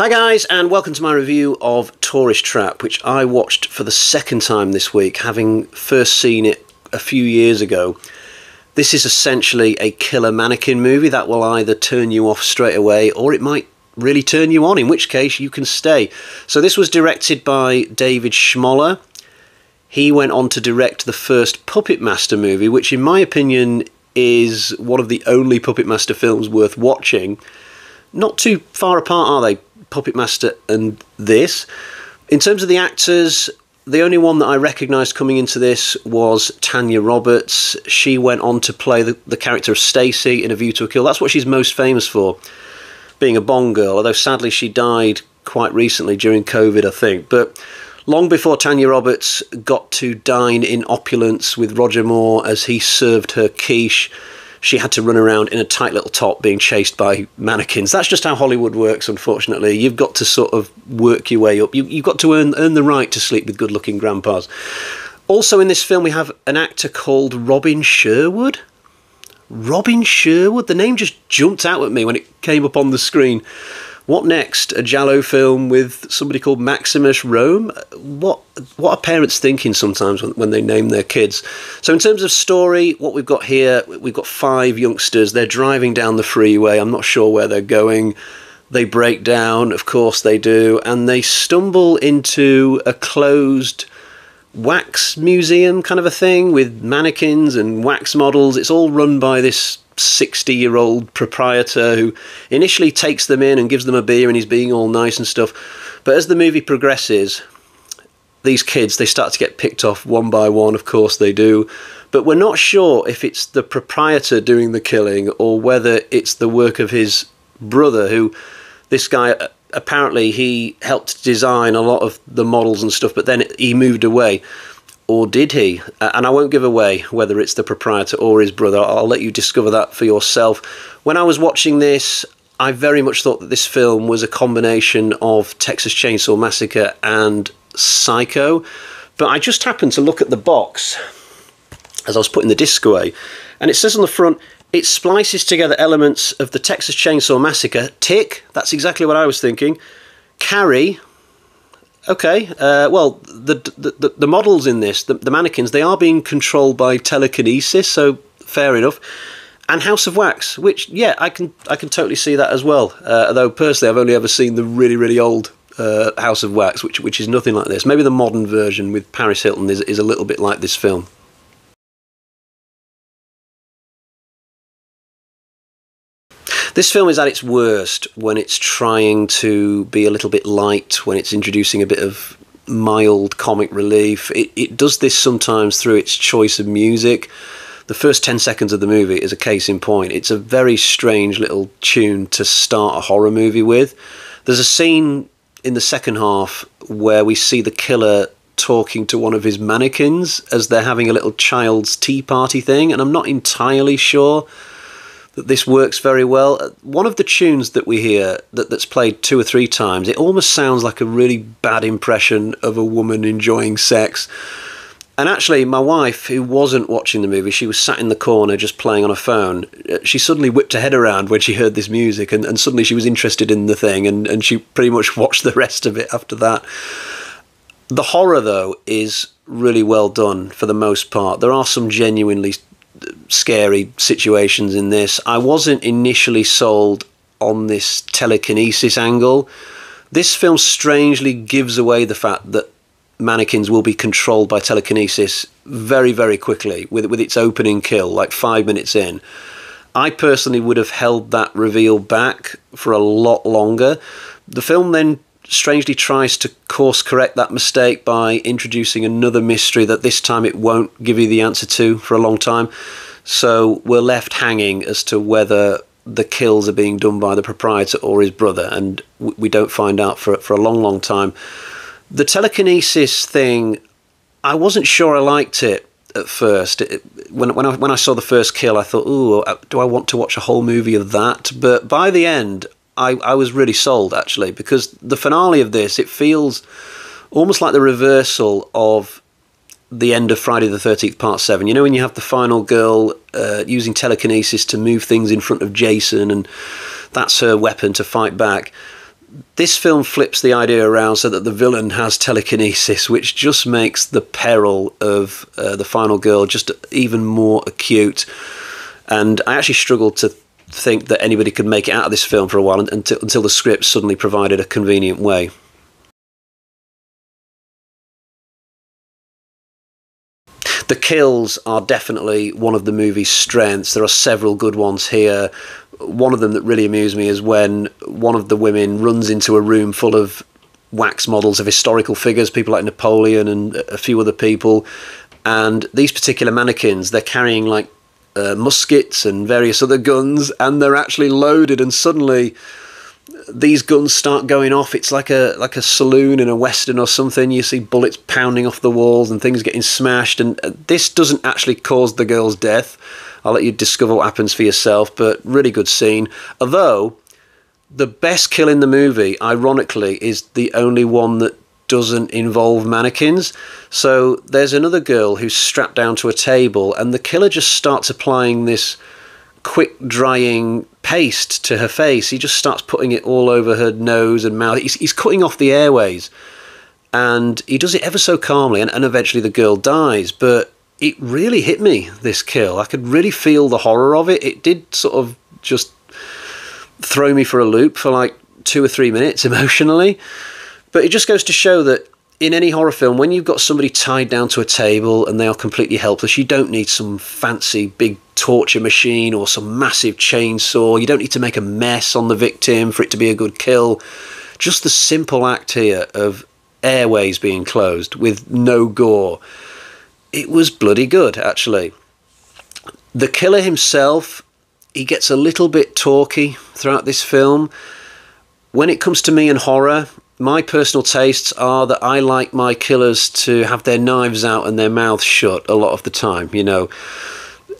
Hi guys, and welcome to my review of Tourist Trap, which I watched for the second time this week, having first seen it a few years ago. This is essentially a killer mannequin movie that will either turn you off straight away or it might really turn you on, in which case you can stay. So this was directed by David Schmoeller. He went on to direct the first Puppet Master movie, which in my opinion is one of the only Puppet Master films worth watching. Not too far apart, are they? Puppet Master and this. In terms of the actors, the only one that I recognised coming into this was Tanya Roberts. She went on to play the, the character of Stacey in A View to a Kill. That's what she's most famous for, being a Bond girl, although sadly she died quite recently during COVID, I think. But long before Tanya Roberts got to dine in opulence with Roger Moore as he served her quiche, she had to run around in a tight little top being chased by mannequins. That's just how Hollywood works, unfortunately. You've got to sort of work your way up. You, have got to earn, earn the right to sleep with good looking grandpas. Also, in this film, we have an actor called Robin Sherwood. Robin Sherwood? The name just jumped out at me when it came up on the screen. What next? A Giallo film with somebody called Maximus Rome? What what are parents thinking sometimes when, when they name their kids? So in terms of story, what we've got here, we've got five youngsters. They're driving down the freeway. I'm not sure where they're going. They break down, of course they do, and they stumble into a closed wax museum kind of a thing with mannequins and wax models. It's all run by this 60 year old proprietor who initially takes them in and gives them a beer and he's being all nice and stuff. But as the movie progresses, these kids they start to get picked off one by one of course they do but we're not sure if it's the proprietor doing the killing or whether it's the work of his brother who this guy uh, apparently he helped design a lot of the models and stuff but then he moved away or did he? And I won't give away whether it's the proprietor or his brother. I'll let you discover that for yourself. When I was watching this, I very much thought that this film was a combination of Texas Chainsaw Massacre and Psycho. But I just happened to look at the box as I was putting the disc away, and it says on the front, it splices together elements of the Texas Chainsaw Massacre. Tick, that's exactly what I was thinking. Carrie, Okay, uh, well, the, the the models in this, the, the mannequins, they are being controlled by telekinesis, so fair enough. And House of Wax, which yeah, I can I can totally see that as well. Uh, although personally, I've only ever seen the really really old uh, House of Wax, which which is nothing like this. Maybe the modern version with Paris Hilton is is a little bit like this film. This film is at its worst when it's trying to be a little bit light, when it's introducing a bit of mild comic relief. It, it does this sometimes through its choice of music. The first 10 seconds of the movie is a case in point. It's a very strange little tune to start a horror movie with. There's a scene in the second half where we see the killer talking to one of his mannequins as they're having a little child's tea party thing, and I'm not entirely sure that this works very well. One of the tunes that we hear that, that's played two or three times, it almost sounds like a really bad impression of a woman enjoying sex. And actually, my wife, who wasn't watching the movie, she was sat in the corner just playing on her phone. Uh, she suddenly whipped her head around when she heard this music, and, and suddenly she was interested in the thing, and, and she pretty much watched the rest of it after that. The horror, though, is really well done for the most part. There are some genuinely scary situations in this. I wasn't initially sold on this telekinesis angle. This film strangely gives away the fact that mannequins will be controlled by telekinesis very, very quickly with, with its opening kill, like five minutes in. I personally would have held that reveal back for a lot longer. The film then strangely tries to course correct that mistake by introducing another mystery that this time it won't give you the answer to for a long time. So we're left hanging as to whether the kills are being done by the proprietor or his brother, and we don't find out for for a long, long time. The telekinesis thing, I wasn't sure I liked it at first. When when I when I saw the first kill, I thought, "Ooh, uh, do I want to watch a whole movie of that?" But by the end, I I was really sold actually because the finale of this it feels almost like the reversal of the end of Friday the 13th, part 7. You know, when you have the final girl uh, using telekinesis to move things in front of Jason, and that's her weapon to fight back. This film flips the idea around so that the villain has telekinesis, which just makes the peril of uh, the final girl just even more acute. And I actually struggled to think that anybody could make it out of this film for a while until, until the script suddenly provided a convenient way. The kills are definitely one of the movie's strengths. There are several good ones here. One of them that really amused me is when one of the women runs into a room full of wax models of historical figures, people like Napoleon and a few other people. And these particular mannequins, they're carrying like uh, muskets and various other guns, and they're actually loaded. And suddenly, these guns start going off. It's like a like a saloon in a western or something. You see bullets pounding off the walls and things getting smashed. And uh, this doesn't actually cause the girl's death. I'll let you discover what happens for yourself. But really good scene. Although the best kill in the movie, ironically, is the only one that doesn't involve mannequins. So there's another girl who's strapped down to a table, and the killer just starts applying this quick drying paste to her face. He just starts putting it all over her nose and mouth. He's, he's cutting off the airways. And he does it ever so calmly, and, and eventually the girl dies. But it really hit me, this kill. I could really feel the horror of it. It did sort of just throw me for a loop for like two or three minutes emotionally. But it just goes to show that in any horror film, when you've got somebody tied down to a table and they are completely helpless, you don't need some fancy big torture machine or some massive chainsaw. You don't need to make a mess on the victim for it to be a good kill. Just the simple act here of airways being closed with no gore. It was bloody good, actually. The killer himself, he gets a little bit talky throughout this film. When it comes to me and horror, my personal tastes are that I like my killers to have their knives out and their mouths shut a lot of the time. You know,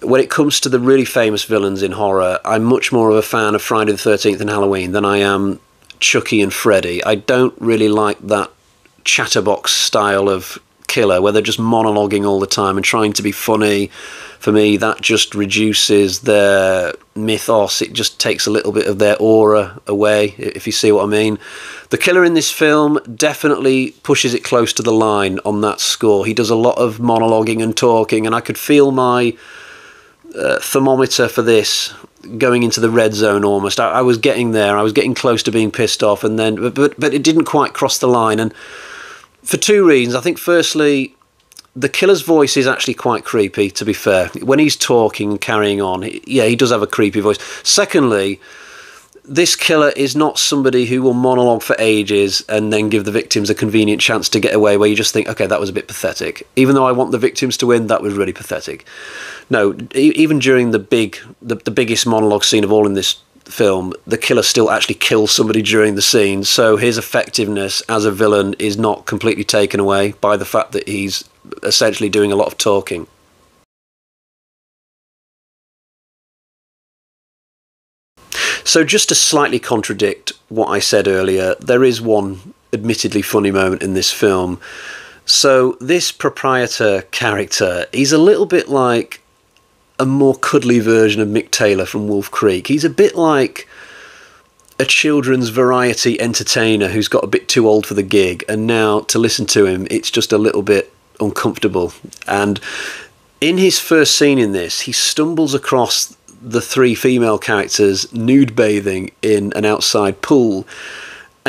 when it comes to the really famous villains in horror, I'm much more of a fan of Friday the 13th and Halloween than I am Chucky and Freddy. I don't really like that chatterbox style of killer where they're just monologuing all the time and trying to be funny. For me, that just reduces their mythos. It just takes a little bit of their aura away, if you see what I mean. The killer in this film definitely pushes it close to the line on that score. He does a lot of monologuing and talking, and I could feel my uh, thermometer for this going into the red zone almost. I, I, was getting there. I was getting close to being pissed off, and then but, but but it didn't quite cross the line. And for two reasons. I think, firstly, the killer's voice is actually quite creepy, to be fair. When he's talking and carrying on, yeah, he does have a creepy voice. Secondly, this killer is not somebody who will monologue for ages and then give the victims a convenient chance to get away where you just think, okay, that was a bit pathetic. Even though I want the victims to win, that was really pathetic. No, even during the big, the, the biggest monologue scene of all in this film, the killer still actually kills somebody during the scene. So his effectiveness as a villain is not completely taken away by the fact that he's essentially doing a lot of talking. So, just to slightly contradict what I said earlier, there is one admittedly funny moment in this film. So, this proprietor character, he's a little bit like a more cuddly version of Mick Taylor from Wolf Creek. He's a bit like a children's variety entertainer who's got a bit too old for the gig, and now to listen to him, it's just a little bit uncomfortable. And in his first scene in this, he stumbles across the three female characters nude bathing in an outside pool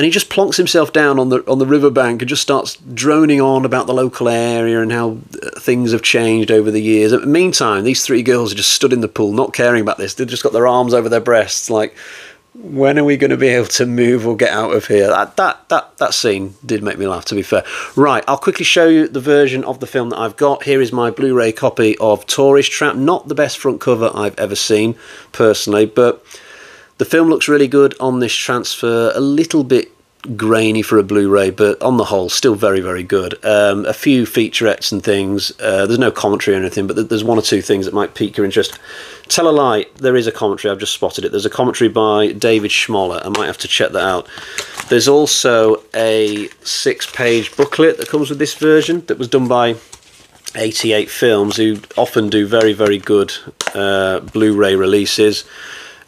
and he just plonks himself down on the on the riverbank and just starts droning on about the local area and how uh, things have changed over the years. And meantime, these three girls are just stood in the pool, not caring about this. They've just got their arms over their breasts, like, when are we going to be able to move or get out of here? That that that that scene did make me laugh. To be fair, right, I'll quickly show you the version of the film that I've got. Here is my Blu-ray copy of Tourist Trap. Not the best front cover I've ever seen, personally, but the film looks really good on this transfer, a little bit grainy for a Blu-ray, but on the whole, still very, very good. Um, a few featurettes and things. Uh, there's no commentary or anything, but there's one or two things that might pique your interest. Tell a lie, there is a commentary. I've just spotted it. There's a commentary by David Schmoeller. I might have to check that out. There's also a six-page booklet that comes with this version that was done by 88 Films, who often do very, very good uh, Blu ray releases.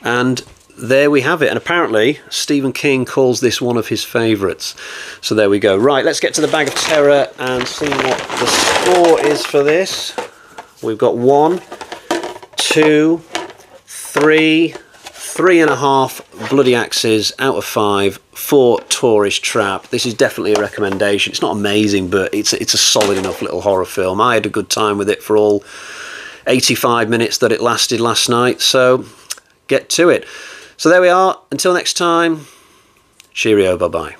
And there we have it. And apparently, Stephen King calls this one of his favourites. So there we go. Right, let's get to the bag of terror and see what the score is for this. We've got one, two, three, three and a half bloody axes out of five for Tourist Trap. This is definitely a recommendation. It's not amazing, but it's it's a solid enough little horror film. I had a good time with it for all 85 minutes that it lasted last night. So get to it. So there we are. Until next time, cheerio, bye bye.